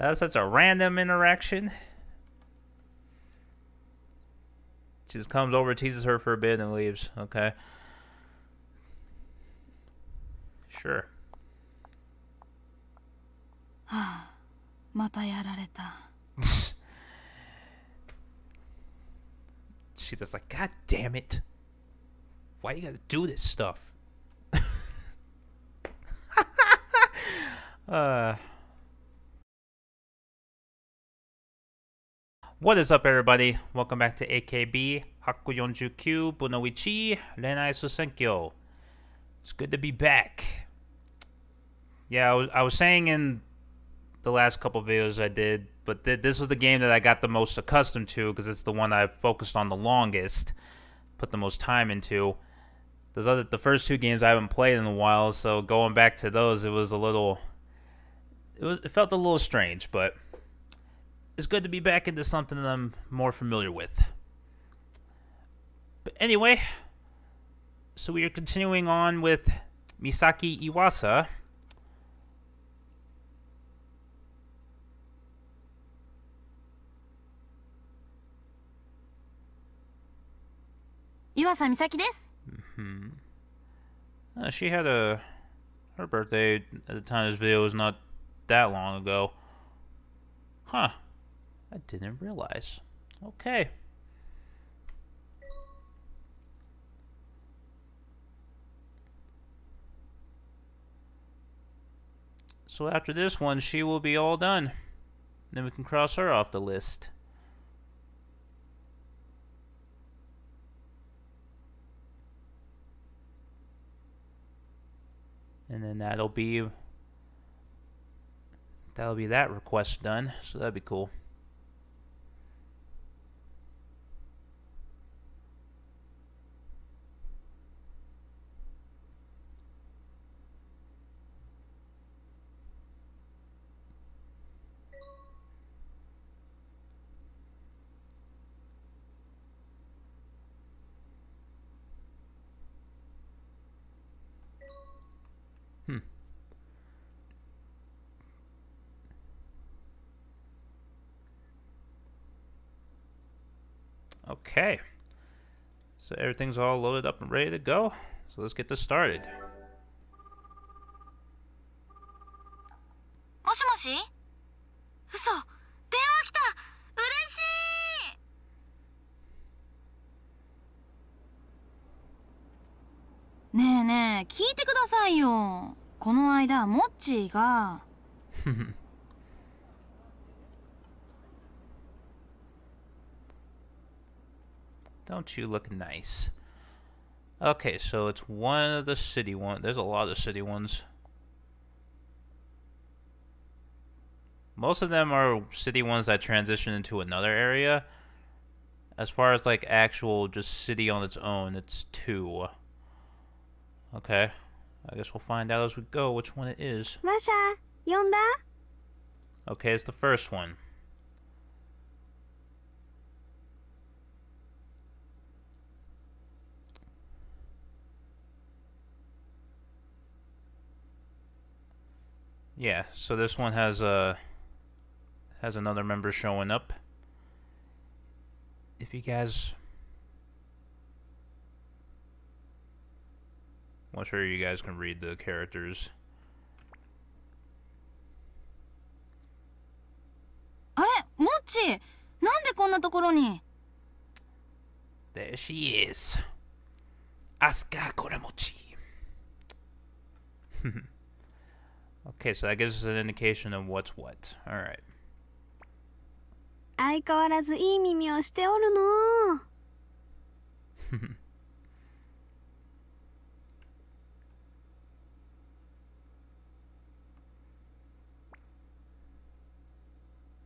That's such a random interaction. She just comes over, teases her for a bit, and leaves. Okay. Sure. またやられた She's just like, God damn it. Why you gotta do this stuff? uh. What is up, everybody? Welcome back to AKB Haku 49 Bunoichi Renai Sousenkyo. It's good to be back. Yeah, I was, I was saying in the last couple videos I did, but th- this was the game that I got the most accustomed to because it's the one I focused on the longest, put the most time into. Those other, the first two games I haven't played in a while, so going back to those, it was a little, it was, it felt a little strange, but it's good to be back into something that I'm more familiar with. But anyway, so we are continuing on with Misaki Iwasa. Iwasa Misaki mm-hmm. uh, she had a her birthday at the time this video was not that long ago. Huh. I didn't realize. Okay. So after this one, she will be all done. Then we can cross her off the list. and then that'll be that'll be that request done so that'd be cool okay so everything's all loaded up and ready to go so let's get this started もしもし嘘電話来た嬉しいねえねえ聞いてくださいよこの間モッチーが Don't you look nice? Okay, so it's one of the city ones. There's a lot of city ones. Most of them are city ones that transition into another area. As far as like actual just city on its own, it's two. Okay. I guess we'll find out as we go which one it is. Masha, yonda? Okay, it's the first one. Yeah, so this one has a has another member showing up. If you guys I'm sure you guys can read the characters. There she is. Asuka Kuramochi. okay, so that gives us an indication of what's what. Alright. 相変わらずいい耳をしておるのわ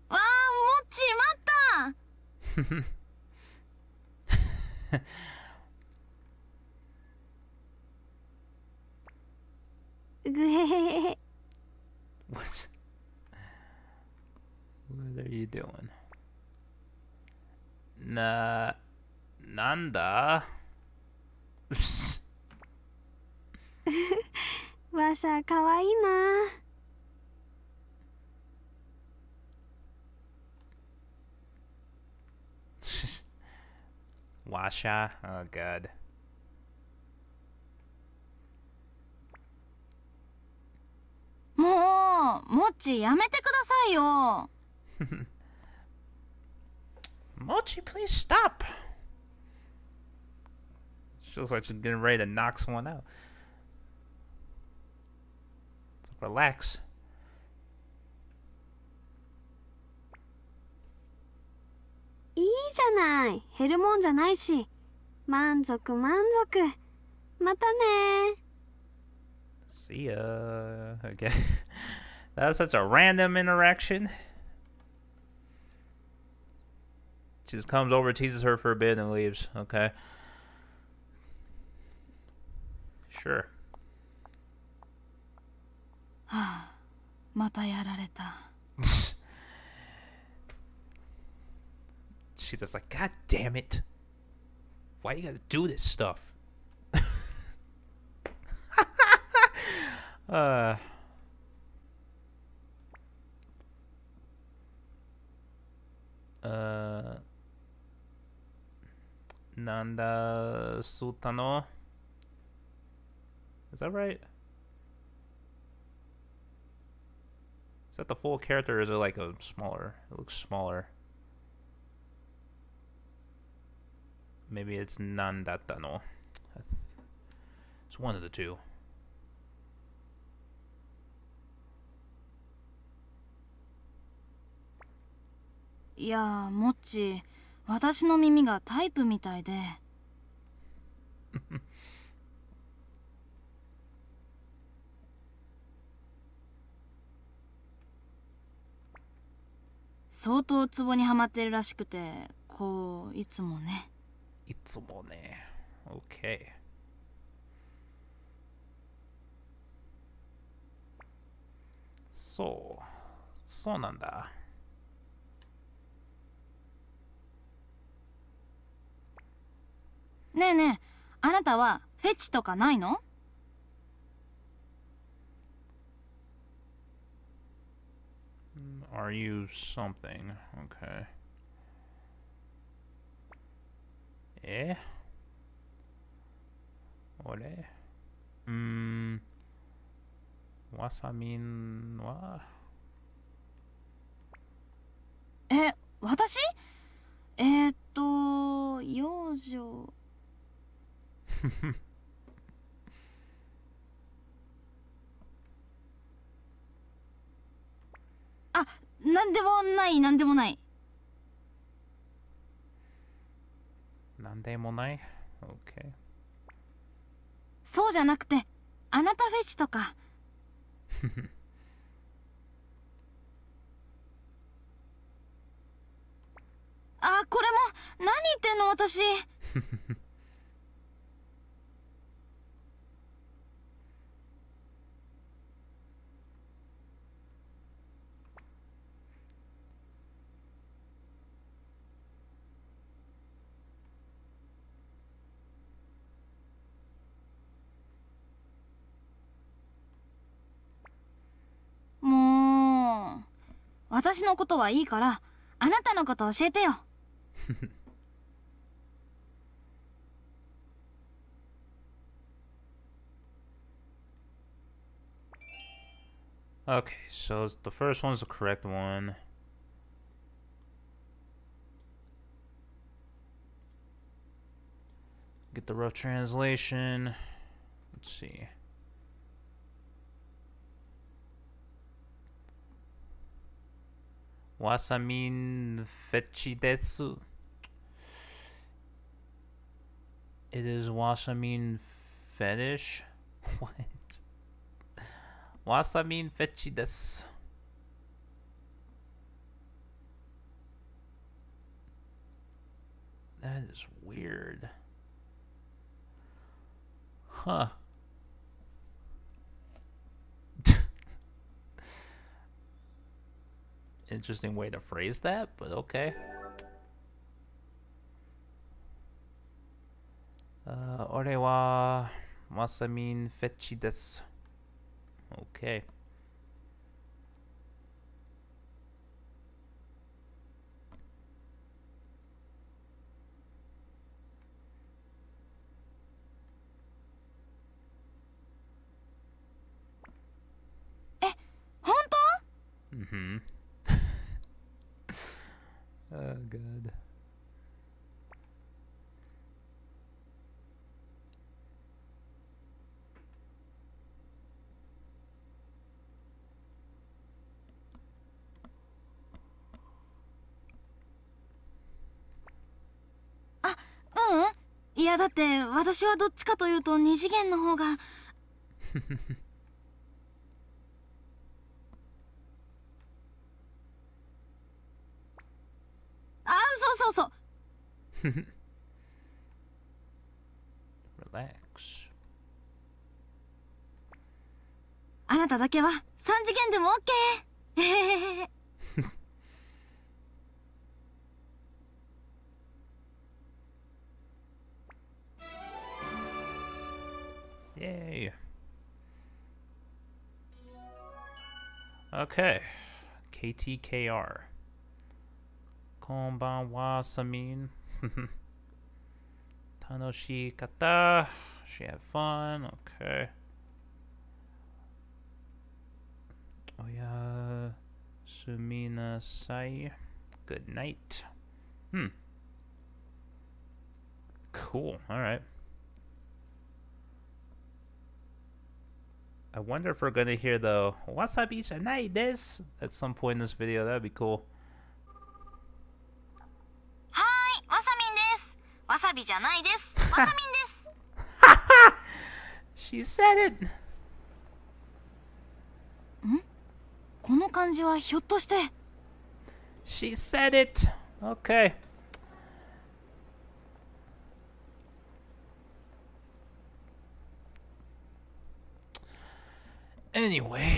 あモッチー待ったぐへへへ What's what are you doing? Na Nanda Washa Kawaina Washa? Oh god. モッチーやめてくださいよ Mochi, please stop. She looks like she's getting ready to knock someone out. So relax. いいじゃない減るもんじゃないし満足満足またね See ya. Okay. that was such a random interaction. She just comes over, teases her for a bit, and leaves. Okay. Sure. またやられた She's just like, God damn it. Why you gotta do this stuff? uh. Uh. Nanda Sultano. Is that right? Is that the full character or is it like a smaller? It looks smaller. Maybe it's Nandatano. It's one of the two. いやーモッチー私の耳がタイプみたいで 相当ツボにはまってるらしくてこういつもねいつもね。Okay. そう。そうなんだ。ねえねえあなたはフェチとかないの？Are you something? Okay. え俺うーん。わさみんはえ私？えー、っと幼女 あなんでもないなんでもないなんでもない ?Okay. そうじゃなくてあなたフェチとか あこれも何言ってんの私もう私のことはいいからあなたのこと教えてよ Okay, so the first one's the correct one. Get the rough translation. Let's see. Wasamin fetchi desu. It is wasamin fetish? What? Wasamin fetchi desu. That is weird. Huh. interesting way to phrase that, but okay. Uh, ore wa masamin fechi desu. Okay. Eh, mm-hmm. Oh god. Ah, ううんいやだって私はどっちかというと二次元の方があそうそう Relax. あなただけは三次元でも OK えへへへ Yay. Okay. KTKR. Konbanwa Samin. Tanoshi kata. She had fun. Okay. Oh yeah. Sumina Sai. Good night. Hmm. Cool. All right. I wonder if we're going to hear the wasabi janai this at some point in this video. That would be cool. さびじゃないですわさみんです She said it. この感じはひょっとして She said it. Okay. Anyway,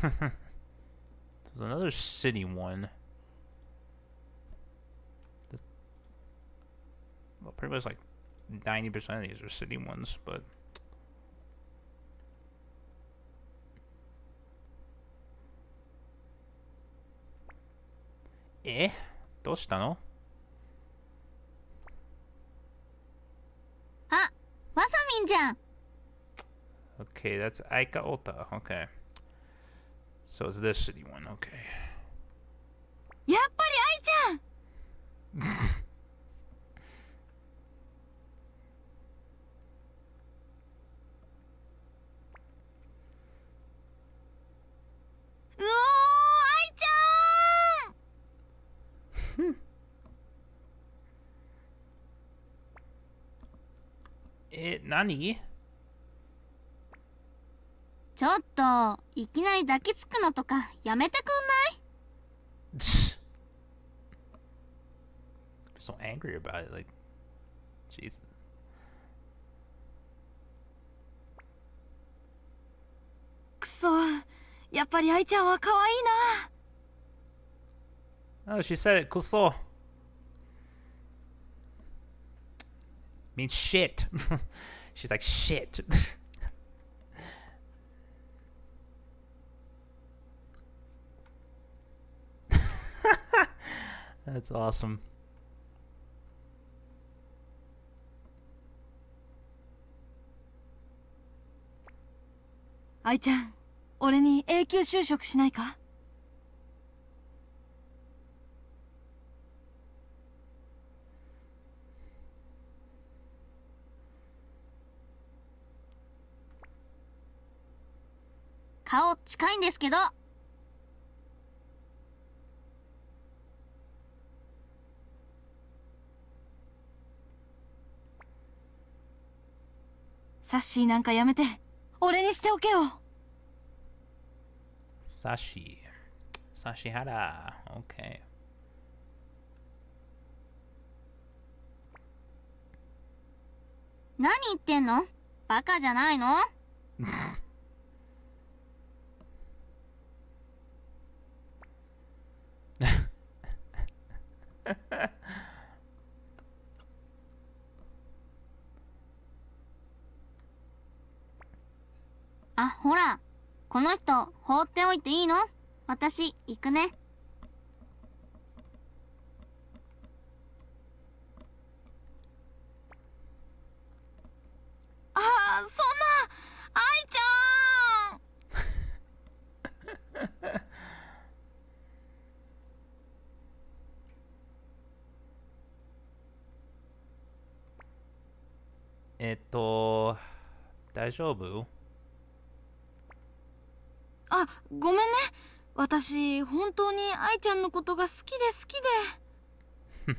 there's another city one. pretty much like 90% of these are city ones, but... Eh? どうしたのあ、わさみんじゃん Okay, that's Aika Ota. Okay. So it's this city one. Okay. やっぱり愛ちゃん え、何？ちょっといきなり抱きつくのとかやめてくんない？So angry about it. Like, Jesus. くそやっぱり愛ちゃんは可愛いな Oh, she said it. Kuso. Means shit. She's like, shit. That's awesome. 愛ちゃん俺に永久就職しないか 顔近いんですけどサッシーなんかやめて俺にしておけよ Sashi. Sashihara. Okay. 何言ってんの？バカじゃないの？あほらこの人放っておいていいの？私行くねああそんな愛ちゃんえっと、大丈夫？あごめんね。私本当に愛ちゃんのことが好きで好きで。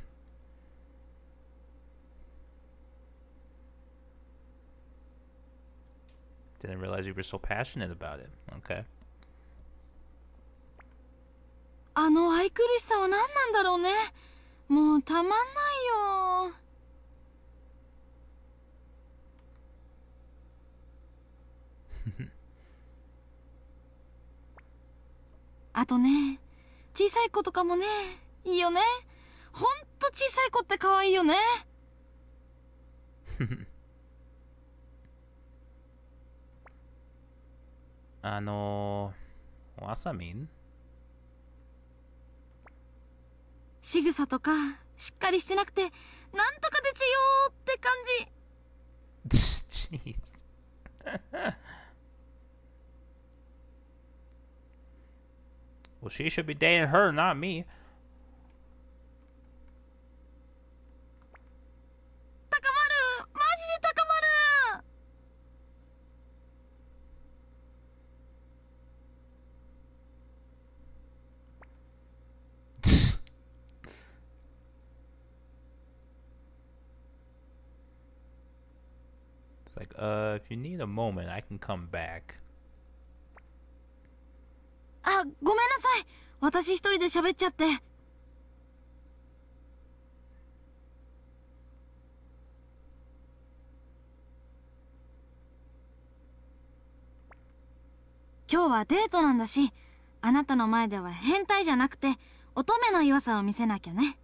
Didn't realize you were so passionate about it. Okay. あの愛くるしさは何なんだろうね。もうたまんないよあとね小さい子とかもねいいよねほんと小さい子って可愛いよね あのー、what's that mean? 仕草とかしっかりしてなくてなんとかでちゅ Well, she should be dating her, not me. It's like, uh, if you need a moment, I can come back. 私一人で喋っちゃって。今日はデートなんだしあなたの前では変態じゃなくて乙女の弱さを見せなきゃね。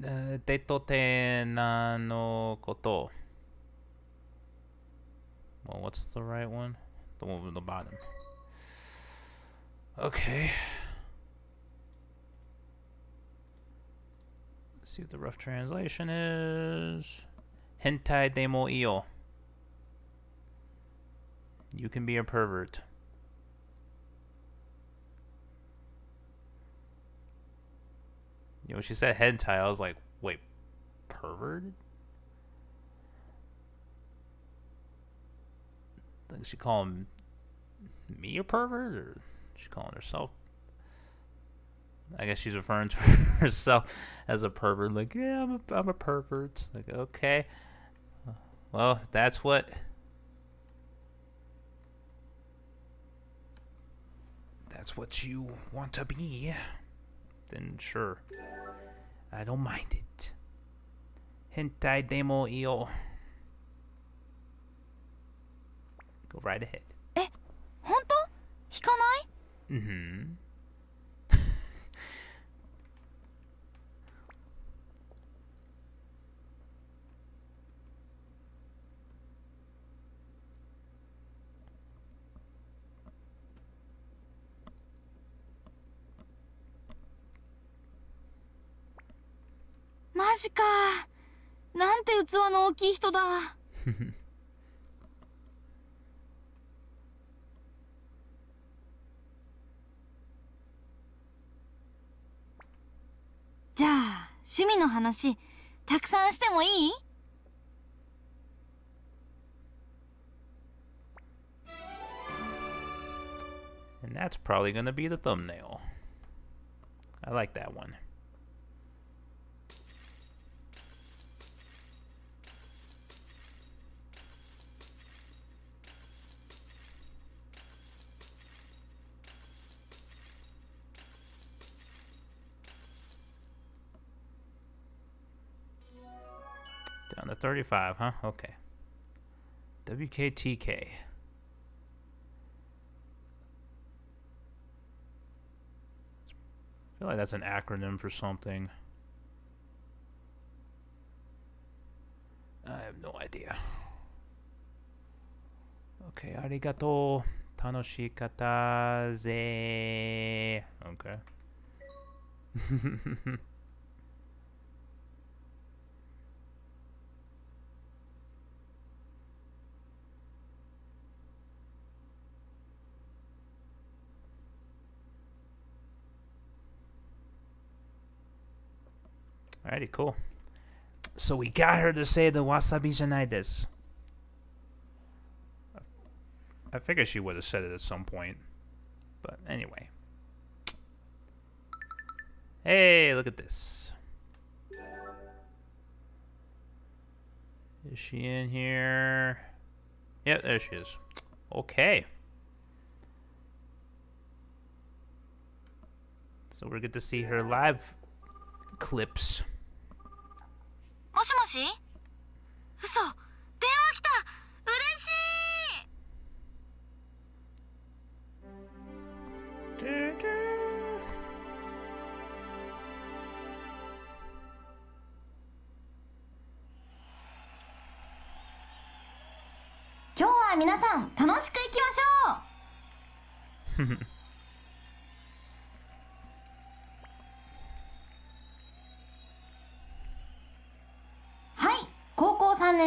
デートって何のこと Well, what's the right one? The one with the bottom. Okay. Let's see what the rough translation is. Hentai demo io. You can be a pervert. You know, she said hentai, I was like, wait, pervert? Like she call him me a pervert, or she calling herself? I guess she's referring to herself as a pervert. Like, yeah, I'm a, I'm a pervert. Like, okay, well, that's what. That's what you want to be then sure. I don't mind it. Hentai demo io. Go right ahead. Eh, honto? Hikanai? Mm-hmm. マジかなんて器の大きい人だじゃあ趣味の話たくさんしてもいい And that's probably going to be the thumbnail. I like that one. Down to 35, huh? Okay. WKTK. I feel like that's an acronym for something. I have no idea. Okay, arigato. Tanoshikata ze. Okay. Alrighty, cool. So we got her to say the wasabi janai desu. I figured she would have said it at some point. But anyway. Hey, look at this. Is she in here? Yep, there she is. Okay. So we're good to see her live clips. もしもし？嘘。電話来た。嬉しい。今日は皆さん楽しくいきましょう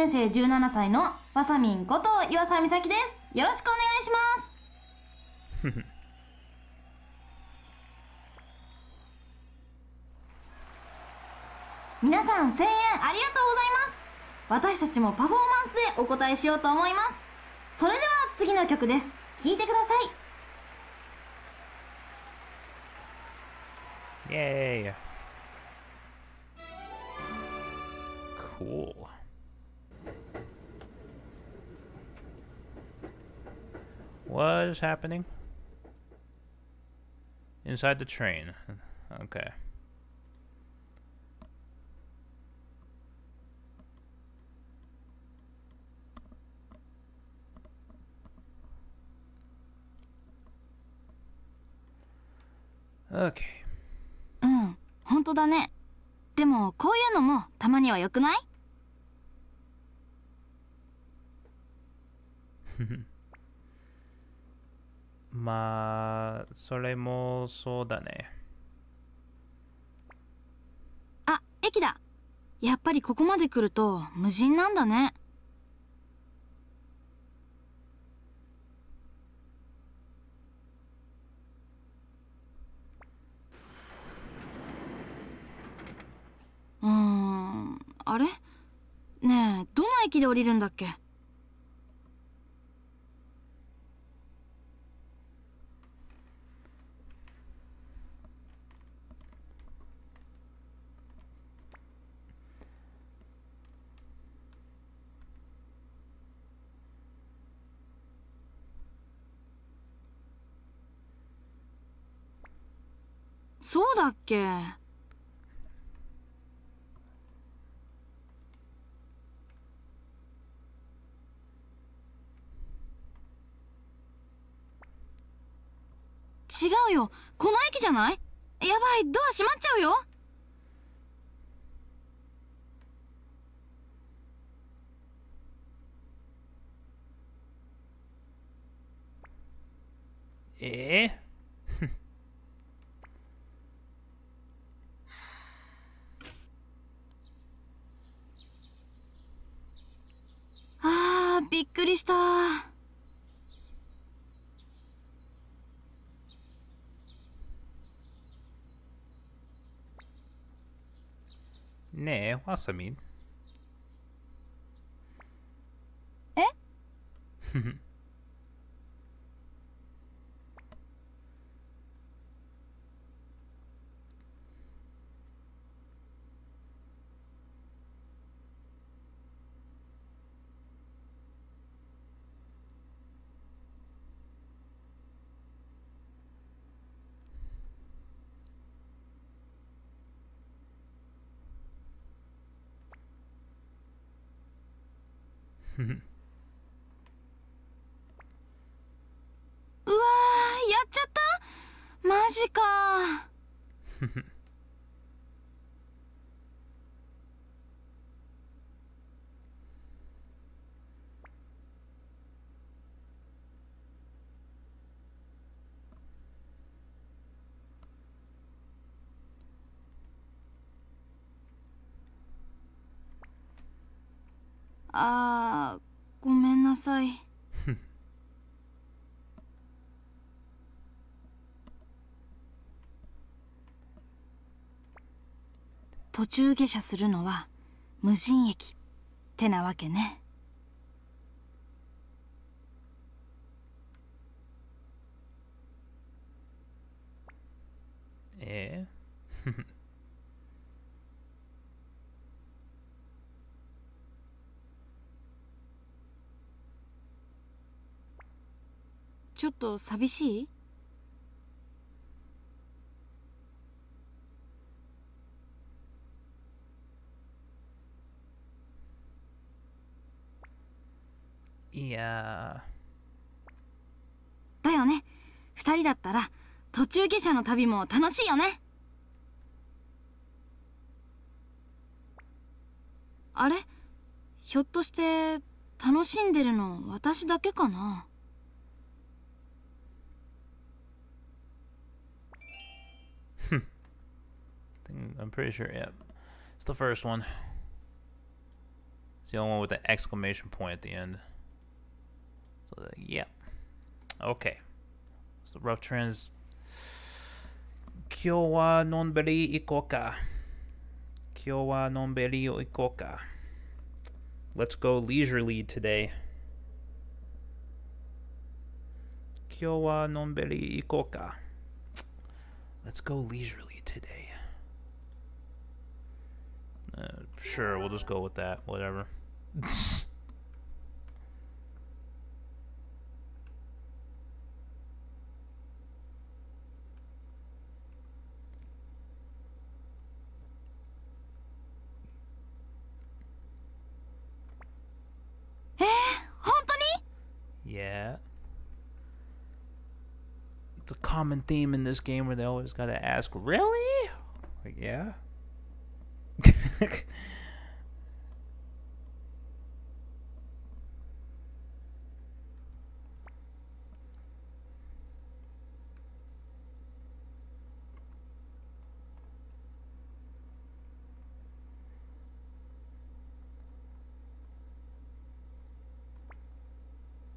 年生17歳のわさみんこと岩佐美咲です。よろしくお願いします。皆さん声援ありがとうございます。私たちもパフォーマンスでお答えしようと思います。それでは次の曲です。聴いてください。Yay. Cool. What is happening? Inside the train. Okay. Okay. うん本当だねでもこういうのもたまにはよくない まあ、それもそうだね。あ駅だ。やっぱりここまで来ると無人なんだね。うんあれ？ねえどの駅で降りるんだっけ？だっけ？違うよ。この駅じゃない？やばい。ドア閉まっちゃうよ。え？あーびっくりした。ねえ、わ うわやっちゃった。マジか。あーごめんなさい。途中下車するのは無人駅ってなわけね。え ちょっと寂しい？いやだよね。二人だったら途中下車の旅も楽しいよね。あれ？ひょっとして楽しんでるの私だけかな？I'm pretty sure, yep. It's the first one. It's the only one with the exclamation point at the end. So, yeah. Okay. So rough trends. Kyo wa nonberi ikoka. Kyo wa nonberi ikoka. Let's go leisurely today. Kyo wa nonberi ikoka. Let's go leisurely today. Uh, sure, we'll just go with that. Whatever. yeah. It's a common theme in this game where they always gotta ask, really? Like, yeah.?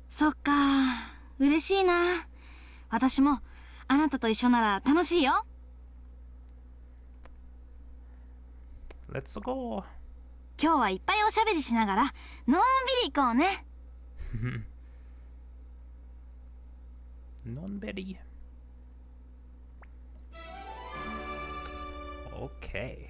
そっか。嬉しいな。私もあなたと一緒なら楽しいよ。Let's go. 今日はいっぱいおしゃべりしながらのんびり行こうね Non-Betty. Okay.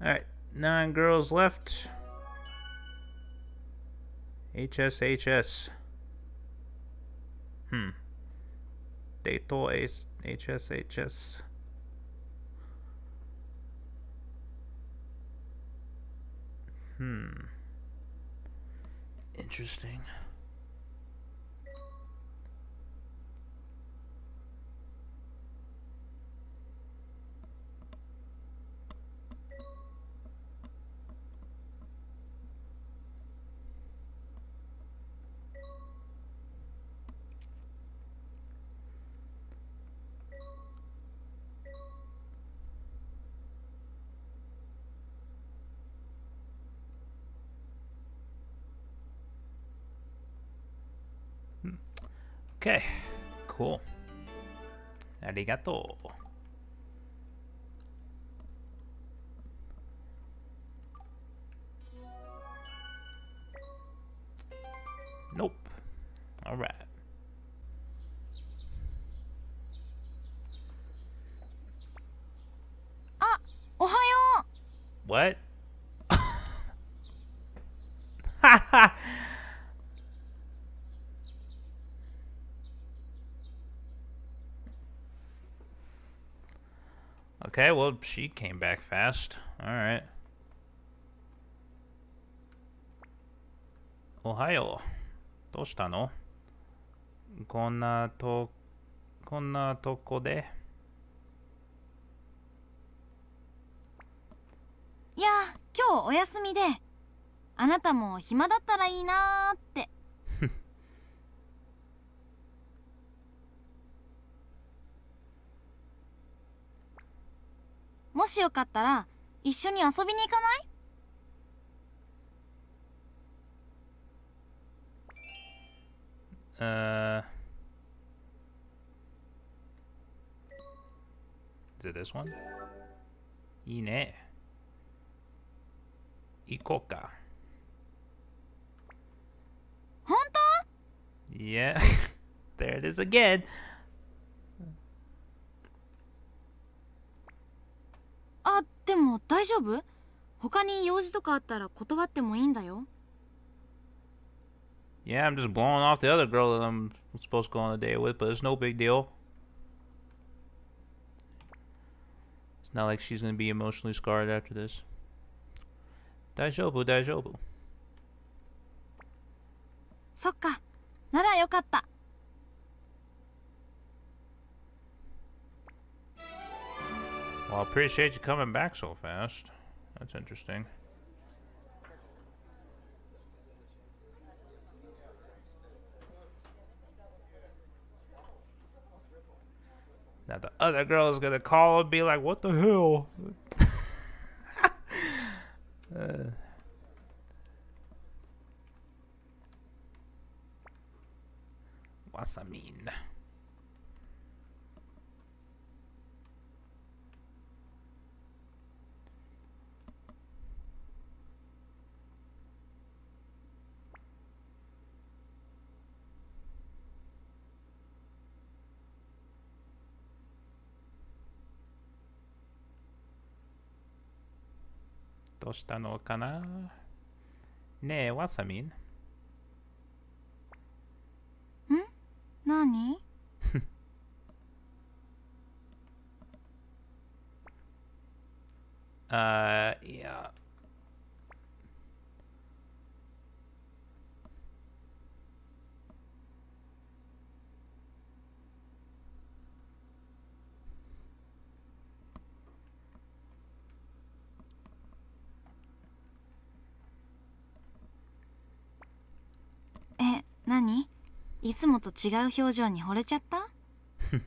Alright, nine girls left. HSHS. Hmm. Dato HSHS. Hmm. Interesting. Okay, cool. Arigato. Nope. All right. Ah, ohayo. What? Okay, well, she came back fast. All right. Ohio. どうしたの?こんなと、こんなとこでいや今日お休みであなたも暇だったらいいなーってしよかったら一緒に遊びに行かないえ Is it this one? いいね。行こうか。本当 Yeah. There it is again. あでも大丈夫他に用事とかあったら断ってもいいんだよ Yeah, I'm just blowing off the other girl that I'm supposed to go on a date with, but it's no big deal. It's not like she's gonna be emotionally scarred after this. Daijoubu, daijoubu. そっかならよかった Well, I appreciate you coming back so fast. That's interesting. Now the other girl is gonna call and be like, "What the hell?" uh. Wasamin. どうしたのかな？ねえ、わさみん？何？あーいや。え何いつもと違う表情に惚れちゃった？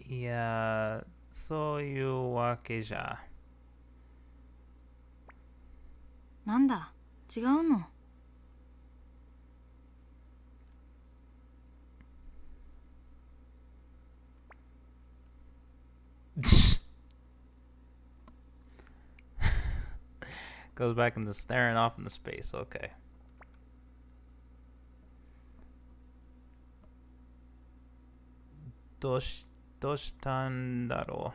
いや、そういうわけじゃ。なんだ？違うの？Goes back into staring off into space. Okay. どうし、どうしたんだろ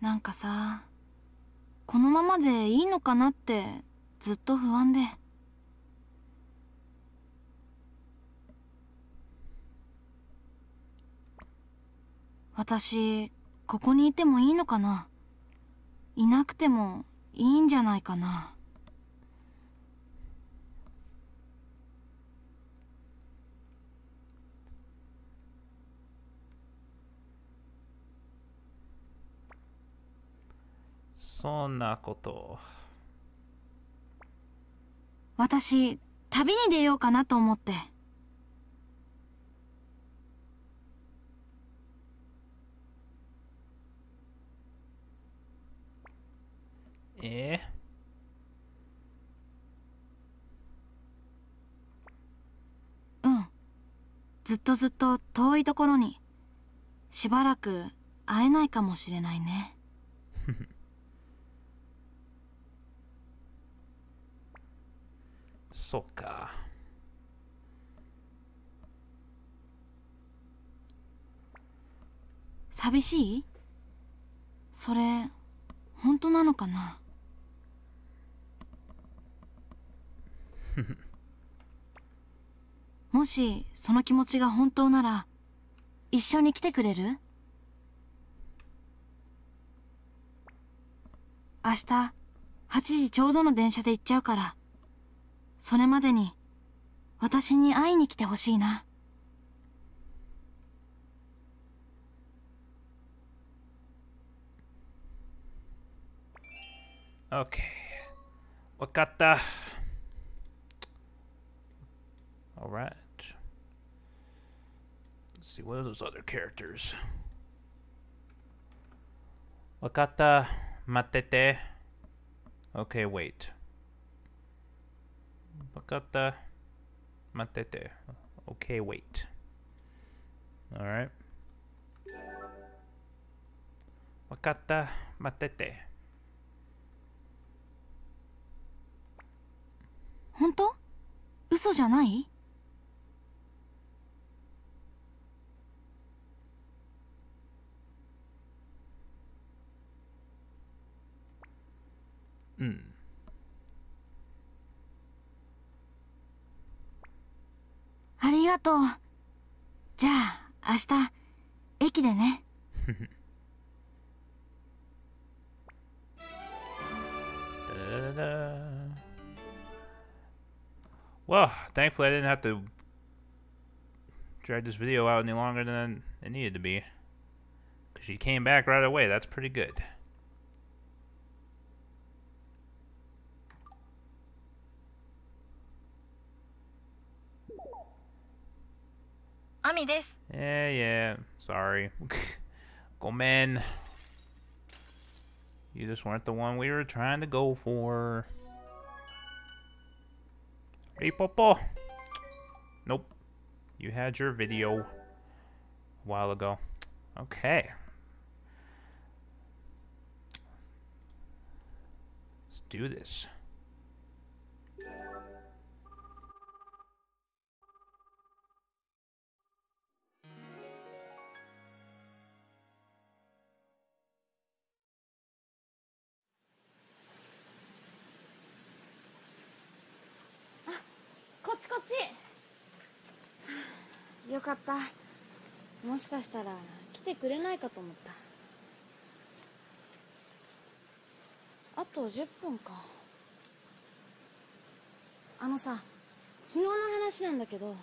なんかさこのままでいいのかなってずっと不安で私ここにいてもいいのかな？いなくてもいいんじゃないかなう。そんなこと。私旅に出ようかなと思ってえうん。ずっとずっと遠いところにしばらく会えないかもしれないね。そっか。寂しい？それ本当なのかな？もしその気持ちが本当なら一緒に来てくれる？明日8時ちょうどの電車で行っちゃうからそれまでに私に会いに来てほしいな Okay. わかった。Alright. Let's see, what are those other characters? Wakata matete. Okay, wait. Wakata matete. Okay, wait. Alright. Wakata matete. 本当嘘じゃない ありがとうじゃあ明日駅でね Da-da-da. Well, thankfully I didn't have to drag this video out any longer than it needed to be. Because she came back right away. That's pretty good. Ami. Yeah, yeah. Sorry. Gomen. You just weren't the one we were trying to go for. Hey, Popo. Nope. You had your video a while ago. Okay. Let's do this. ちこっち。よかった。もしかしたら来てくれないかと思った。あと10分か。あのさ昨日の話なんだけど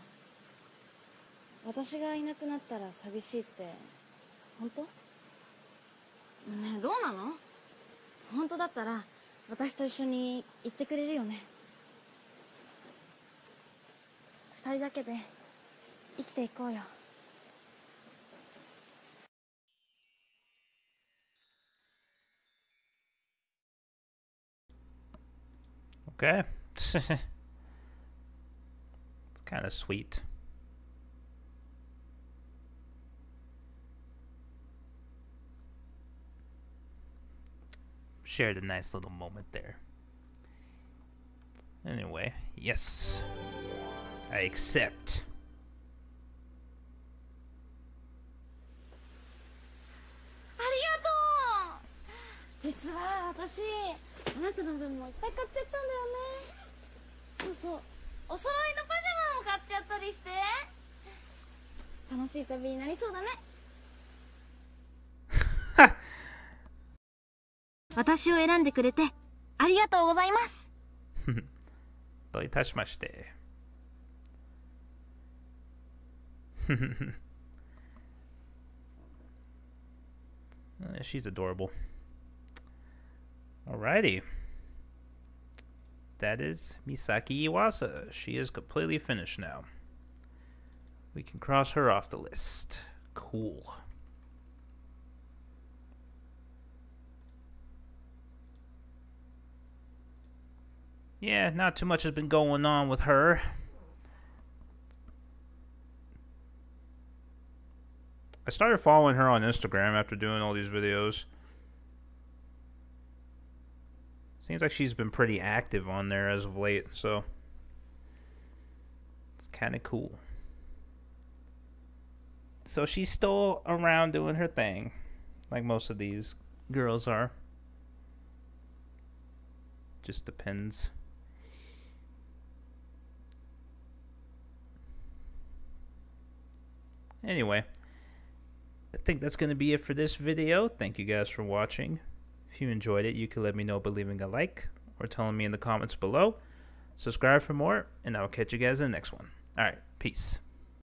私がいなくなったら寂しいって本当？ねえどうなの？本当だったら私と一緒に行ってくれるよね。二人だけで生きていこうよ Okay. it's kind of sweet. Shared a nice little moment there. Anyway, yes. I accept. ありがとう。実は私あなたの分もいっぱい買っちゃったんだよね。そうそう。お揃いのパジャマを買っちゃったりして。楽しい旅になりそうだね。私を選んでくれてありがとうございます。どういたしまして。Uh, She's adorable. Alrighty. That is Misaki Iwasa. She is completely finished now. We can cross her off the list. Cool. Yeah, not too much has been going on with her. I started following her on Instagram after doing all these videos. Seems like she's been pretty active on there as of late, so it's kind of cool. So she's still around doing her thing, like most of these girls are. Just depends. Anyway, I think that's going to be it for this video. Thank you guys for watching. If you enjoyed it, you can let me know by leaving a like or telling me in the comments below. Subscribe for more, and I'll catch you guys in the next one. All right, peace.